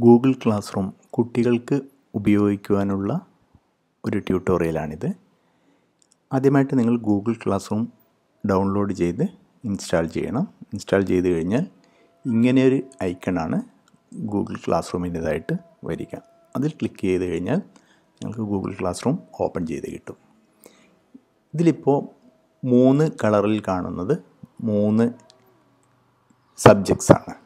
Google class room കുട്ടികൾക്ക് ഉപയോഗിക്കുവാനുള്ള ഒരു ട്യൂട്ടോറിയലാണിത് ആദ്യമായിട്ട് നിങ്ങൾ ഗൂഗിൾ ക്ലാസ് റൂം ഡൗൺലോഡ് ചെയ്ത് ഇൻസ്റ്റാൾ ചെയ്യണം. ഇൻസ്റ്റാൾ ചെയ്ത് കഴിഞ്ഞാൽ ഇങ്ങനെയൊരു ഐക്കണാണ് ഗൂഗിൾ ക്ലാസ് റൂമിന്റേതായിട്ട് വരിക. അതിൽ ക്ലിക്ക് ചെയ്ത് കഴിഞ്ഞാൽ നിങ്ങൾക്ക് ഗൂഗിൾ ക്ലാസ് റൂം ഓപ്പൺ ചെയ്ത് കിട്ടും. ഇതിലിപ്പോൾ മൂന്ന് കളറിൽ കാണുന്നത് മൂന്ന് സബ്ജക്ട്സ് ആണ്.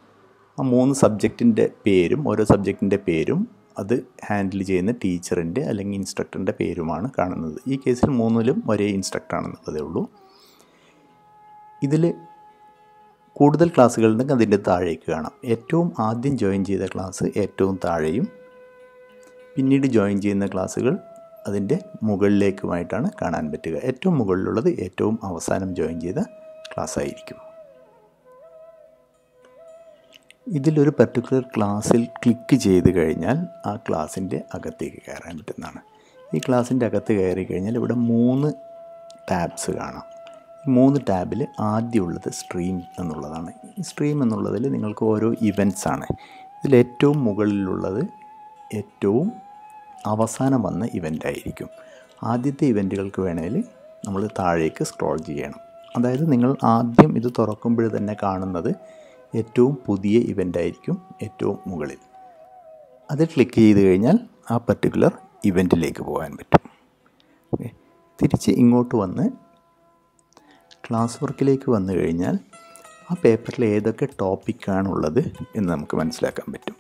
ആ മൂന്ന് സബ്ജക്റ്റിന്റെ പേരും ഓരോ സബ്ജക്റ്റിന്റെ പേരും അത് ഹാൻഡിൽ ചെയ്യുന്ന ടീച്ചറിന്റെ അല്ലെങ്കിൽ ഇൻസ്ട്രക്ടറിന്റെ പേരുമാണ് കാണുന്നത്. ഈ കേസിൽ മൂന്നിലും ഒരേ ഇൻസ്ട്രക്ടറാണെന്നുള്ളതേ ഉള്ളൂ. ഇതിൽ കൂടുതൽ ക്ലാസ്സുകളുണ്ടെങ്കിൽ അതിന്റെ താഴേക്ക് കാണാം. ഏറ്റവും ആദ്യം ജോയിൻ ചെയ്ത ക്ലാസ് ഏറ്റവും താഴെയും പിന്നീട് ജോയിൻ ചെയ്യുന്ന ക്ലാസ്സുകൾ അതിന്റെ മുകളിലേക്കുമായിട്ടാണ് കാണാൻ പറ്റുക. ഏറ്റവും മുകളിലുള്ളത് ഏറ്റവും അവസാനം ജോയിൻ ചെയ്ത ക്ലാസ് ആയിരിക്കും ഇതിലൊരു പർട്ടിക്കുലർ ക്ലാസ്സിൽ ക്ലിക്ക് ചെയ്ത് കഴിഞ്ഞാൽ ആ ക്ലാസ്സിന്റെ അകത്തേക്ക് കയറാൻ പറ്റുന്നതാണ്. ഈ ക്ലാസ്സിന്റെ അകത്ത് കയറി കഴിഞ്ഞാൽ ഇവിടെ മൂന്ന് ടാബ്സ് കാണാം. ഈ മൂന്ന് ടാബിൽ ആദ്യമുള്ളത് സ്ട്രീം എന്നുള്ളതാണ്. ഈ സ്ട്രീം എന്നുള്ളതിൽ നിങ്ങൾക്ക് ഓരോ ഇവന്റ്സ് ആണ്. ഇതിൽ ഏറ്റവും മുകളിലുള്ളത് ഏറ്റവും അവസാനം വന്ന ഇവന്റ് ആയിരിക്കും. ആദ്യത്തെ ഇവന്റുകൾക്ക് വേണമെങ്കിൽ നമ്മൾ താഴേക്ക് സ്ക്രോൾ ചെയ്യണം. അതായത് നിങ്ങൾ ആദ്യം ഇത് തുറക്കുമ്പോൾ തന്നെ കാണുന്നത് ഏറ്റവും പുതിയ ഇവന്റ് ആയിരിക്കും ഏറ്റവും മുകളിൽ. അത് ക്ലിക്ക് ചെയ്ത് കഴിഞ്ഞാൽ ആ പർട്ടിക്കുലർ ഇവന്റിലേക്ക് പോകാൻ പറ്റും. ഓക്കെ തിരിച്ച് ഇങ്ങോട്ട് വന്ന് ക്ലാസ് വർക്കിലേക്ക് വന്നു കഴിഞ്ഞാൽ ആ പേപ്പറിൽ ഏതൊക്കെ ടോപ്പിക്കാണുള്ളത് എന്ന് നമുക്ക് മനസ്സിലാക്കാൻ പറ്റും.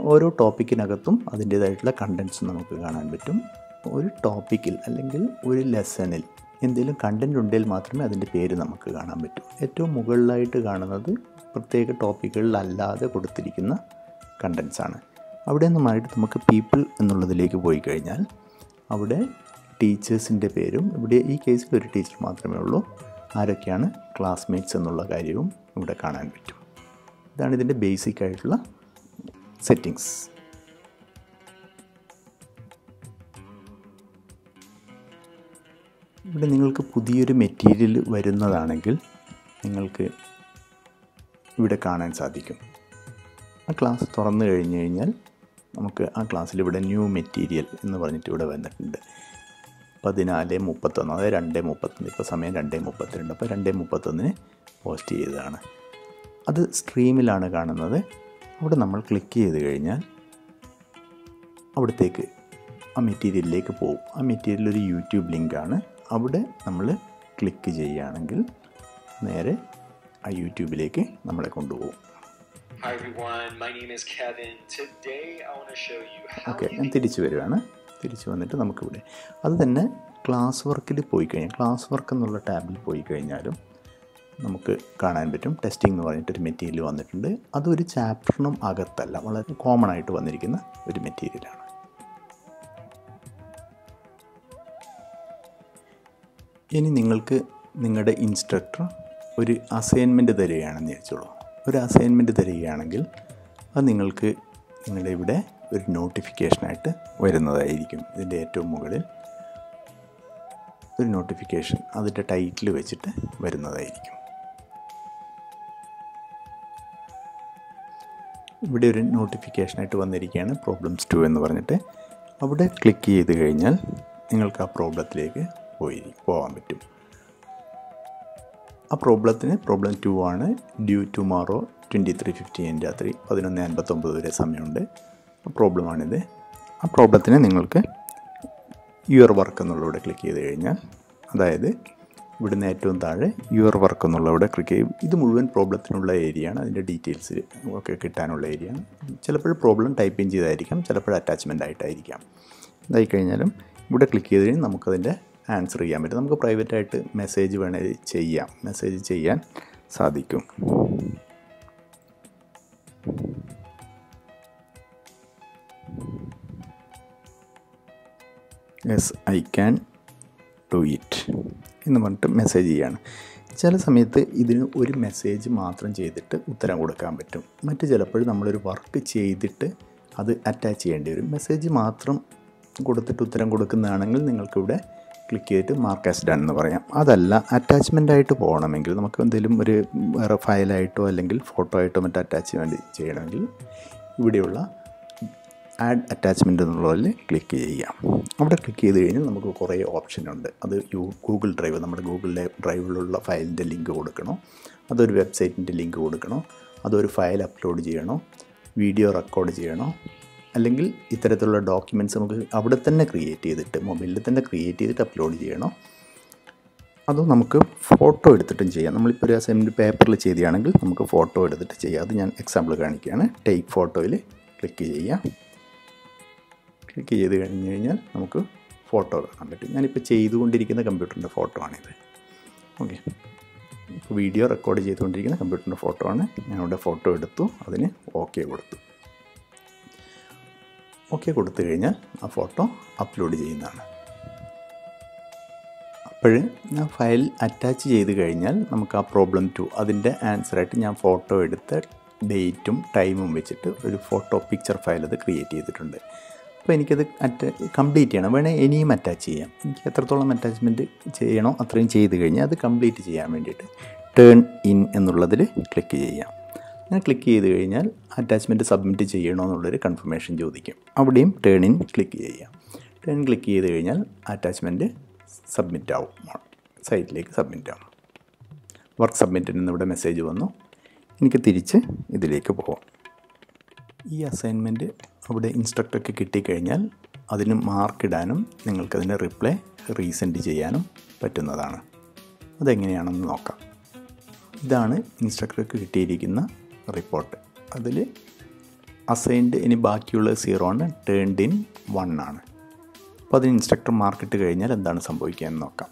ഓരോ ടോപ്പിക്കിനകത്തും അതിന്റേതായിട്ടുള്ള കണ്ടൻസ് നമുക്ക് കാണാൻ പറ്റും. ഒരു ടോപ്പിക്കിൽ അല്ലെങ്കിൽ ഒരു ലെസണിൽ എന്തെങ്കിലും കണ്ടന്റ് ഉണ്ടെങ്കിൽ മാത്രമേ അതിന്റെ പേര് നമുക്ക് കാണാൻ പറ്റൂ. ഏറ്റവും മുകളിലായിട്ട് കാണുന്നത് പ്രത്യേക ടോപ്പിക്കുകളിലല്ലാതെ കൊടുത്തിരിക്കുന്ന കണ്ടൻസ് ആണ്. അവിടെ നിന്നുമായിട്ട് നമുക്ക് പീപ്പിൾ എന്നുള്ളതിലേക്ക് പോയി കഴിഞ്ഞാൽ അവിടെ ടീച്ചേഴ്സിന്റെ പേരും ഇവിടെ ഈ കേസിൽ ഒരു ടീച്ചർ മാത്രമേ ഉള്ളൂ. ആരൊക്കെയാണ്? ക്ലാസ്മേറ്റ്സ് എന്നുള്ള കാര്യവും ഇവിടെ കാണാൻ പറ്റും. ഇതാണ് ഇതിന്റെ ബേസിക് ആയിട്ടുള്ള സെറ്റിങ്സ് ഇവിടെ നിങ്ങൾക്ക് പുതിയൊരു മെറ്റീരിയൽ വരുന്നതാണെങ്കിൽ നിങ്ങൾക്ക് ഇവിടെ കാണാൻ സാധിക്കും. ആ ക്ലാസ് തുറന്നു കഴിഞ്ഞ് കഴിഞ്ഞാൽ നമുക്ക് ആ ക്ലാസ്സിൽ ഇവിടെ ന്യൂ മെറ്റീരിയൽ എന്ന് പറഞ്ഞിട്ട് ഇവിടെ വന്നിട്ടുണ്ട്. പതിനാല് മുപ്പത്തൊന്ന് അതായത് രണ്ട് മുപ്പത്തൊന്ന് ഇപ്പോൾ സമയം രണ്ട് മുപ്പത്തിരണ്ട് അപ്പോൾ രണ്ട് മുപ്പത്തൊന്നിന് പോസ്റ്റ് ചെയ്തതാണ്. അത് സ്ട്രീമിലാണ് കാണുന്നത്. അവിടെ നമ്മൾ ക്ലിക്ക് ചെയ്ത് കഴിഞ്ഞാൽ അവിടത്തേക്ക് ആ മെറ്റീരിയലിലേക്ക് പോകും. ആ മെറ്റീരിയൽ ഒരു യൂട്യൂബ് ലിങ്കാണ്. അവിടെ നമ്മൾ ക്ലിക്ക് ചെയ്യുകയാണെങ്കിൽ നേരെ ആ യൂട്യൂബിലേക്ക് നമ്മളെ കൊണ്ടുപോകും. ഓക്കെ ഞാൻ തിരിച്ചു വരികയാണ് തിരിച്ചു വന്നിട്ട് നമുക്കിവിടെ അത് തന്നെ ക്ലാസ് വർക്കിൽ പോയി കഴിഞ്ഞാൽ ക്ലാസ് വർക്ക് എന്നുള്ള ടാബിൽ പോയി കഴിഞ്ഞാലും നമുക്ക് കാണാൻ പറ്റും. ടെസ്റ്റിംഗ് എന്ന് പറഞ്ഞിട്ടൊരു മെറ്റീരിയൽ വന്നിട്ടുണ്ട്. അതൊരു ചാപ്റ്ററിനും അകത്തല്ല വളരെ കോമൺ ആയിട്ട് വന്നിരിക്കുന്ന ഒരു മെറ്റീരിയലാണ് ഇനി നിങ്ങൾക്ക് നിങ്ങളുടെ ഇൻസ്ട്രക്ടർ ഒരു അസൈൻമെന്റ് തരികയാണെന്ന് വിചാരിച്ചോളൂ. ഒരു അസൈൻമെന്റ് തരികയാണെങ്കിൽ അത് നിങ്ങൾക്ക് നിങ്ങളുടെ ഇവിടെ ഒരു നോട്ടിഫിക്കേഷനായിട്ട് വരുന്നതായിരിക്കും. ഇതിന്റെ ഏറ്റവും മുകളിൽ ഒരു നോട്ടിഫിക്കേഷൻ അതിന്റെ ടൈറ്റിൽ വെച്ചിട്ട് വരുന്നതായിരിക്കും. ഇവിടെ ഒരു നോട്ടിഫിക്കേഷനായിട്ട് വന്നിരിക്കുകയാണ് പ്രോബ്ലംസ് ടു എന്ന് പറഞ്ഞിട്ട്. അവിടെ ക്ലിക്ക് ചെയ്ത് കഴിഞ്ഞാൽ നിങ്ങൾക്ക് ആ പ്രോബ്ലത്തിലേക്ക് പോയി പോകാൻ പറ്റും. ആ പ്രോബ്ലത്തിന് പ്രോബ്ലം ടു ആണ് due tomorrow twenty three fifty N രാത്രി പതിനൊന്ന് അൻപത്തൊമ്പത് വരെ സമയമുണ്ട്. പ്രോബ്ലമാണിത്. ആ പ്രോബ്ലത്തിന് നിങ്ങൾക്ക് യുവർ വർക്ക് എന്നുള്ളവിടെ ക്ലിക്ക് ചെയ്ത് കഴിഞ്ഞാൽ അതായത് ഇവിടുന്ന് ഏറ്റവും താഴെ യുവർ വർക്ക് എന്നുള്ളവിടെ ക്ലിക്ക് ചെയ്യും. ഇത് മുഴുവൻ പ്രോബ്ലത്തിനുള്ള ഏരിയ ആണ് അതിന്റെ ഡീറ്റെയിൽസ് ഒക്കെ കിട്ടാനുള്ള ഏരിയ ആണ് ചിലപ്പോൾ പ്രോബ്ലം ടൈപ്പ് ഇൻ ചെയ്തായിരിക്കാം ചിലപ്പോൾ അറ്റാച്ച്മെന്റ് ആയിട്ടായിരിക്കാം. ഇതായി കഴിഞ്ഞാലും ഇവിടെ ക്ലിക്ക് ചെയ്ത് കഴിഞ്ഞാൽ നമുക്കതിന്റെ ആൻസർ ചെയ്യാൻ പറ്റും. നമുക്ക് പ്രൈവറ്റായിട്ട് മെസ്സേജ് വേണേൽ ചെയ്യാം. മെസ്സേജ് ചെയ്യാൻ സാധിക്കും. Yes I can do it എന്ന് പറഞ്ഞിട്ട് മെസ്സേജ് ചെയ്യാണ്. ചില സമയത്ത് ഇതിന് ഒരു മെസ്സേജ് മാത്രം ചെയ്തിട്ട് ഉത്തരം കൊടുക്കാൻ പറ്റും. മറ്റ് ചിലപ്പോൾ നമ്മളൊരു വർക്ക് ചെയ്തിട്ട് അത് അറ്റാച്ച് ചെയ്യേണ്ടി വരും. മെസ്സേജ് മാത്രം കൊടുത്തിട്ട് ഉത്തരം കൊടുക്കുന്നതാണെങ്കിൽ നിങ്ങൾക്കിവിടെ ക്ലിക്ക് ചെയ്തിട്ട് മാർക്ക് ആസ് ഡൺ എന്ന് പറയാം. അതല്ല അറ്റാച്ച്മെന്റ് ആയിട്ട് പോകണമെങ്കിൽ നമുക്ക് എന്തെങ്കിലും ഒരു വേറെ ഫയലായിട്ടോ അല്ലെങ്കിൽ ഫോട്ടോ ആയിട്ടോ മറ്റോ അറ്റാച്ച് വേണ്ടി ചെയ്യണമെങ്കിൽ ഇവിടെയുള്ള ആഡ് അറ്റാച്ച്മെന്റ് എന്നുള്ളതിൽ ക്ലിക്ക് ചെയ്യാം. അവിടെ ക്ലിക്ക് ചെയ്ത് കഴിഞ്ഞാൽ നമുക്ക് കുറേ ഓപ്ഷൻ ഉണ്ട്. അത് ഗൂഗിൾ ഡ്രൈവ് നമ്മുടെ ഗൂഗിളിലെ ഡ്രൈവിലുള്ള ഫയലിന്റെ ലിങ്ക് കൊടുക്കണോ. അതൊരു വെബ്സൈറ്റിന്റെ ലിങ്ക് കൊടുക്കണോ. അതൊരു ഫയൽ അപ്ലോഡ് ചെയ്യണോ. വീഡിയോ റെക്കോർഡ് ചെയ്യണോ. അല്ലെങ്കിൽ ഇത്തരത്തിലുള്ള ഡോക്യുമെന്റ്സ് നമുക്ക് അവിടെ തന്നെ ക്രിയേറ്റ് ചെയ്തിട്ട് മൊബൈലിൽ തന്നെ ക്രിയേറ്റ് ചെയ്തിട്ട് അപ്ലോഡ് ചെയ്യണോ? അതോ നമുക്ക് ഫോട്ടോ എടുത്തിട്ടും ചെയ്യാം. നമ്മളിപ്പോൾ ഒരു അസൈൻമെന്റ് പേപ്പറിൽ ചെയ്യുകയാണെങ്കിൽ നമുക്ക് ഫോട്ടോ എടുത്തിട്ട് ചെയ്യാം. അത് ഞാൻ എക്സാമ്പിൾ കാണിക്കുകയാണ്. ടേക്ക് ഫോട്ടോയിൽ ക്ലിക്ക് ചെയ്യാം ക്ലിക്ക് ചെയ്ത് കഴിഞ്ഞ് കഴിഞ്ഞാൽ നമുക്ക് ഫോട്ടോ കാണാൻ പറ്റും. ഞാനിപ്പോൾ ചെയ്തുകൊണ്ടിരിക്കുന്ന കമ്പ്യൂട്ടറിന്റെ ഫോട്ടോ ആണിത്. ഓക്കെ ഇപ്പോൾ വീഡിയോ റെക്കോർഡ് ചെയ്തുകൊണ്ടിരിക്കുന്ന കമ്പ്യൂട്ടറിന്റെ ഫോട്ടോ ആണ്. ഞാനിവിടെ ഫോട്ടോ എടുത്തു. അതിന് ഓക്കെ കൊടുത്തു. ഓക്കെ കൊടുത്തു കഴിഞ്ഞാൽ ആ ഫോട്ടോ അപ്ലോഡ് ചെയ്യുന്നതാണ്. അപ്പോൾ ഞാൻ ഫയൽ അറ്റാച്ച് ചെയ്ത് കഴിഞ്ഞാൽ നമുക്ക് ആ പ്രോബ്ലം ടു അതിന്റെ ആൻസറായിട്ട് ഞാൻ ഫോട്ടോ എടുത്ത് ഡേറ്റും ടൈമും വെച്ചിട്ട് ഒരു ഫോട്ടോ പിക്ചർ ഫയൽ അത് ക്രിയേറ്റ് ചെയ്തിട്ടുണ്ട്. അപ്പോൾ എനിക്കത് അറ്റ കംപ്ലീറ്റ് ചെയ്യണം. വേണേൽ ഇനിയും അറ്റാച്ച് ചെയ്യാം. എനിക്ക് എത്രത്തോളം അറ്റാച്ച്മെന്റ് ചെയ്യണോ അത്രയും ചെയ്ത് കഴിഞ്ഞാൽ അത് കംപ്ലീറ്റ് ചെയ്യാൻ വേണ്ടിയിട്ട് ടേൺ ഇൻ എന്നുള്ളതിൽ ക്ലിക്ക് ചെയ്യാം. അങ്ങനെ ക്ലിക്ക് ചെയ്ത് കഴിഞ്ഞാൽ അറ്റാച്ച്മെന്റ് സബ്മിറ്റ് ചെയ്യണമെന്നുള്ളൊരു കൺഫർമേഷൻ ചോദിക്കും. അവിടെയും ടേൺ ഇൻ ക്ലിക്ക് ചെയ്യാം ടേൺ ക്ലിക്ക് ചെയ്ത് കഴിഞ്ഞാൽ അറ്റാച്ച്മെന്റ് സബ്മിറ്റ് ആവും. സൈറ്റിലേക്ക് സബ്മിറ്റ് ആവും. വർക്ക് സബ്മിറ്റിൽ നിന്ന് ഇവിടെ മെസ്സേജ് വന്നു. എനിക്ക് തിരിച്ച് ഇതിലേക്ക് പോകാം ഈ അസൈൻമെന്റ് അവിടെ ഇൻസ്ട്രക്ടർക്ക് കിട്ടിക്കഴിഞ്ഞാൽ അതിന് മാർക്ക് ഇടാനും നിങ്ങൾക്കതിന്റെ റിപ്ലൈ റീസെൻഡ് ചെയ്യാനും പറ്റുന്നതാണ്. അതെങ്ങനെയാണെന്ന് നോക്കാം. ഇതാണ് ഇൻസ്ട്രക്ടർക്ക് കിട്ടിയിരിക്കുന്ന റിപ്പോർട്ട്. അതിൽ അസൈൻഡ് ഇനി ബാക്കിയുള്ള സീറോ ആണ് ടേൺഡ് ഇൻ വൺ ആണ്. അപ്പോൾ അതിന് ഇൻസ്ട്രക്ടർ മാർക്കിട്ട് കഴിഞ്ഞാൽ എന്താണ് സംഭവിക്കുക എന്ന് നോക്കാം.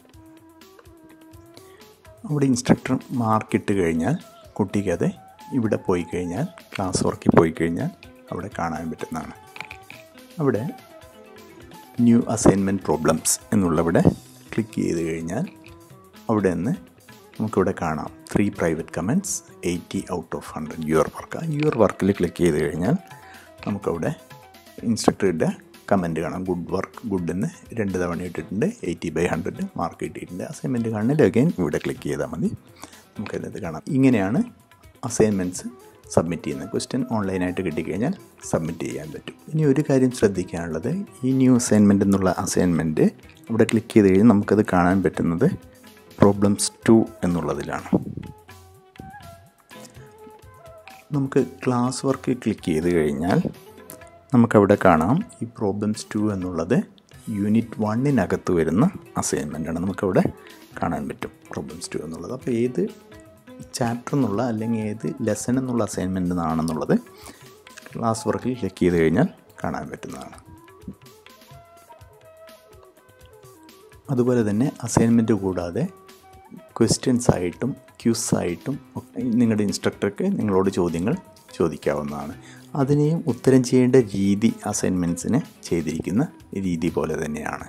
അവിടെ ഇൻസ്ട്രക്ടർ മാർക്കിട്ട് കഴിഞ്ഞാൽ കുട്ടിക്ക് അത് ഇവിടെ പോയി കഴിഞ്ഞാൽ ക്ലാസ് വർക്കിൽ പോയി കഴിഞ്ഞാൽ അവിടെ കാണാൻ പറ്റുന്നതാണ്. അവിടെ ന്യൂ അസൈൻമെന്റ് പ്രോബ്ലംസ് എന്നുള്ളവിടെ ക്ലിക്ക് ചെയ്ത് കഴിഞ്ഞാൽ അവിടെ നിന്ന് നമുക്കിവിടെ കാണാം. Three private comments eighty out of hundred your work your വർക്കിൽ ക്ലിക്ക് ചെയ്ത് കഴിഞ്ഞാൽ നമുക്കവിടെ ഇൻസ്ട്രക്ടറുടെ കമന്റ് കാണാം. ഗുഡ് വർക്ക് ഗുഡ് എന്ന് രണ്ട് തവണ ഇട്ടിട്ടുണ്ട്. എയ്റ്റി ബൈ ഹൺഡ്രഡ് മാർക്ക് കിട്ടിയിട്ടുണ്ട്. അസൈൻമെന്റ് കാണണമെങ്കിൽ അഗൈൻ ഇവിടെ ക്ലിക്ക് ചെയ്താൽ മതി. നമുക്കതിനകത്ത് കാണാം. ഇങ്ങനെയാണ് അസൈൻമെന്റ്സ് സബ്മിറ്റ് ചെയ്യുന്നത്. ക്വസ്റ്റ്യൻ ഓൺലൈനായിട്ട് കിട്ടിക്കഴിഞ്ഞാൽ സബ്മിറ്റ് ചെയ്യാൻ പറ്റും. ഇനി ഒരു കാര്യം ശ്രദ്ധിക്കാനുള്ളത്. ഈ ന്യൂ അസൈൻമെന്റ് എന്നുള്ള അസൈൻമെന്റ് ഇവിടെ ക്ലിക്ക് ചെയ്ത് കഴിഞ്ഞാൽ നമുക്കത് കാണാൻ പറ്റുന്നത് പ്രോബ്ലംസ് ടു എന്നുള്ളതിലാണ്. നമുക്ക് ക്ലാസ് വർക്ക് ക്ലിക്ക് ചെയ്ത് കഴിഞ്ഞാൽ നമുക്കവിടെ കാണാം ഈ പ്രോബ്ലംസ് ടു എന്നുള്ളത് യൂണിറ്റ് വണ്ണിനകത്ത് വരുന്ന അസൈൻമെന്റാണ് നമുക്കവിടെ കാണാൻ പറ്റും പ്രോബ്ലംസ് ടു എന്നുള്ളത്. അപ്പോൾ ഏത് ചാപ്റ്റർ എന്നുള്ള അല്ലെങ്കിൽ ഏത് ലെസൺ എന്നുള്ള അസൈൻമെന്റ് ആണെന്നുള്ളത് ക്ലാസ് വർക്കിൽ ക്ലിക്ക് ചെയ്ത് കഴിഞ്ഞാൽ കാണാൻ പറ്റുന്നതാണ്. അതുപോലെ തന്നെ അസൈൻമെന്റ് കൂടാതെ ക്വസ്റ്റ്യൻസ് ആയിട്ടും ക്യൂസ് ആയിട്ടും നിങ്ങളുടെ ഇൻസ്ട്രക്ടർക്ക് നിങ്ങളോട് ചോദ്യങ്ങൾ ചോദിക്കാവുന്നതാണ്. അതിനെയും ഉത്തരം ചെയ്യേണ്ട രീതി അസൈൻമെന്റ്സിന് ചെയ്തിരിക്കുന്ന രീതി പോലെ തന്നെയാണ്.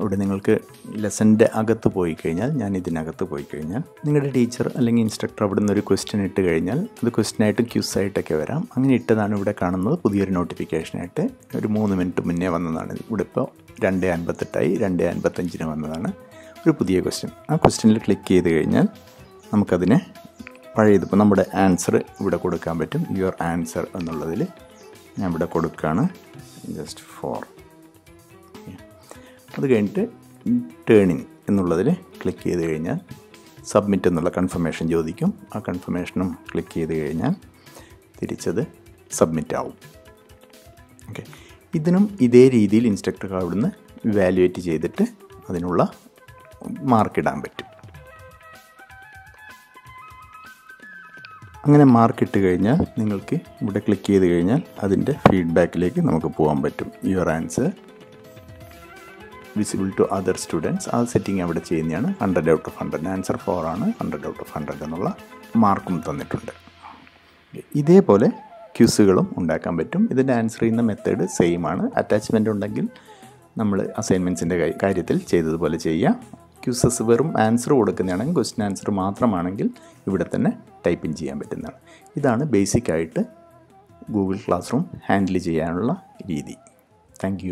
ഇവിടെ നിങ്ങൾക്ക് ലെസന്റെ അകത്ത് പോയി കഴിഞ്ഞാൽ ഞാൻ ഇതിനകത്ത് പോയി കഴിഞ്ഞാൽ നിങ്ങളുടെ ടീച്ചർ അല്ലെങ്കിൽ ഇൻസ്ട്രക്ടർ അവിടെ നിന്ന് ഒരു ക്വസ്റ്റ്യൻ ഇട്ട് കഴിഞ്ഞാൽ അത് ക്വസ്റ്റ്യനായിട്ടും ക്യൂസായിട്ടൊക്കെ വരാം. അങ്ങനെ ഇട്ടതാണ് ഇവിടെ കാണുന്നത്. പുതിയൊരു നോട്ടിഫിക്കേഷനായിട്ട് ഒരു മൂന്ന് മിനിറ്റ് മുന്നേ വന്നതാണ്. ഇവിടെ ഇപ്പോൾ രണ്ട് അൻപത്തെട്ടായി രണ്ട് അൻപത്തഞ്ചിന് വന്നതാണ്. ഒരു പുതിയ ക്വസ്റ്റ്യൻ ആ ക്വസ്റ്റ്യനിൽ ക്ലിക്ക് ചെയ്ത് കഴിഞ്ഞാൽ നമുക്കതിനെ പഴയതിപ്പോൾ നമ്മുടെ ആൻസർ ഇവിടെ കൊടുക്കാൻ പറ്റും. യുവർ ആൻസർ എന്നുള്ളതിൽ ഞാൻ ഇവിടെ കൊടുക്കുകയാണ് ജസ്റ്റ് ഫോർ അത് കഴിഞ്ഞിട്ട് ടേണിങ് എന്നുള്ളതിൽ ക്ലിക്ക് ചെയ്ത് കഴിഞ്ഞാൽ സബ്മിറ്റ് എന്നുള്ള കൺഫർമേഷൻ ചോദിക്കും. ആ കൺഫർമേഷനും ക്ലിക്ക് ചെയ്ത് കഴിഞ്ഞാൽ തിരിച്ചത് സബ്മിറ്റ് ആവും. ഓക്കെ ഇതിനും ഇതേ രീതിയിൽ ഇൻസ്ട്രക്ടർ അവിടുന്ന് വാല്യുവേറ്റ് ചെയ്തിട്ട് അതിനുള്ള മാർക്ക് ഇടാൻ പറ്റും. അങ്ങനെ മാർക്കിട്ട് കഴിഞ്ഞാൽ നിങ്ങൾക്ക് ഇവിടെ ക്ലിക്ക് ചെയ്ത് കഴിഞ്ഞാൽ അതിന്റെ ഫീഡ്ബാക്കിലേക്ക് നമുക്ക് പോകാൻ പറ്റും. Your answer visible to other students ആ സെറ്റിംഗ് അവിടെ ചെയ്യുന്നതാണ്. Hundred out of hundred answer four ആണ്. ഹൺഡ്രഡ് ഔട്ട് ഓഫ് ഹൺഡ്രഡ് എന്നുള്ള മാർക്കും തന്നിട്ടുണ്ട്. ഇതേപോലെ ക്യൂസുകളും ഉണ്ടാക്കാൻ പറ്റും. ഇതിന്റെ ആൻസർ ചെയ്യുന്ന മെത്തേഡ് സെയിം ആണ്. അറ്റാച്ച്മെന്റ് ഉണ്ടെങ്കിൽ നമ്മൾ അസൈൻമെന്റ്സിന്റെ കാര്യത്തിൽ ചെയ്തതുപോലെ ചെയ്യാം. ക്യൂസസ് വെറും ആൻസർ കൊടുക്കുന്നതാണെങ്കിൽ ക്വസ്റ്റ്യൻ ആൻസർ മാത്രമാണെങ്കിൽ ഇവിടെ തന്നെ ടൈപ്പിംഗ് ചെയ്യാൻ പറ്റുന്നതാണ്. ഇതാണ് ബേസിക്കായിട്ട് ഗൂഗിൾ ക്ലാസ് റൂം ഹാൻഡിൽ ചെയ്യാനുള്ള രീതി. താങ്ക്